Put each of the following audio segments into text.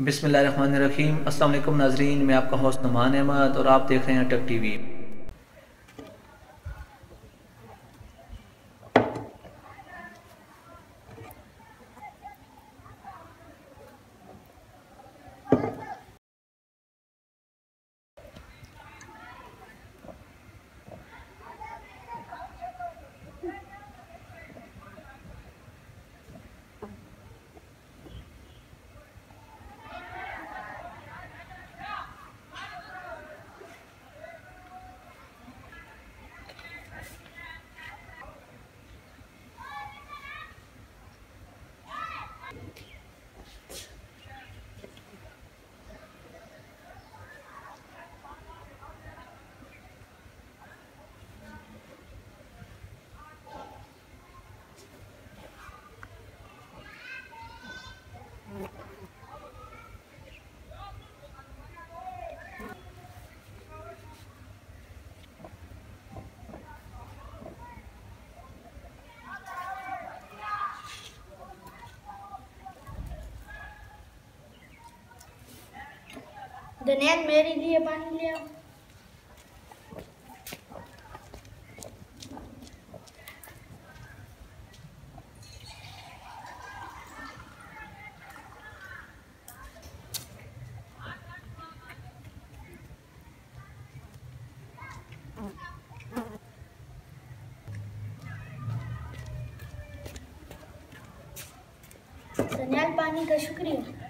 बिसमीम अल्लाम नाजरीन, मैं आपका हौस नुमान अहमद और आप देख रहे हैं टक टीवी। दनियाल मेरे लिए पानी ले आओ दनियाल पानी का शुक्रिया।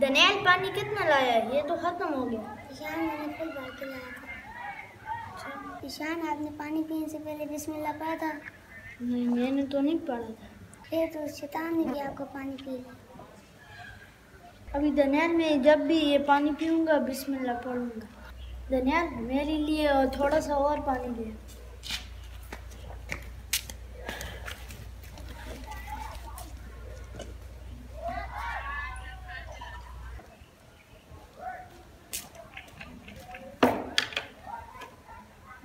दनियाल पानी कितना लाया है? ये तो खत्म हो गया। ईशान मैंने फुल भर के लाया था। अच्छा ईशान आपने पानी पीने से पहले बिस्मिल्लाह पढ़ा था? नहीं मैंने तो नहीं पढ़ा था। फिर तो शैतान ने भी आपको पानी पी लिया। अभी दनियाल में जब भी ये पानी पीऊँगा बिस्मिल्लाह पढ़ूँगा। दनियाल मेरे लिए थोड़ा सा और पानी